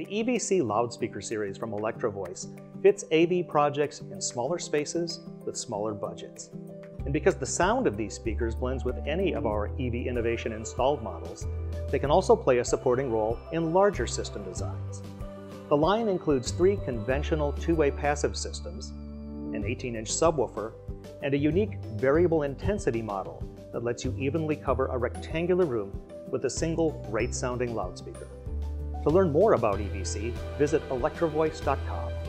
The EVC loudspeaker series from Electro Voice fits AV projects in smaller spaces with smaller budgets. And because the sound of these speakers blends with any of our EV Innovation installed models, they can also play a supporting role in larger system designs. The line includes three conventional two-way passive systems, an 18-inch subwoofer, and a unique variable intensity model that lets you evenly cover a rectangular room with a single great-sounding loudspeaker. To learn more about EVC, visit electrovoice.com.